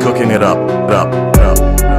cooking it up, up, up.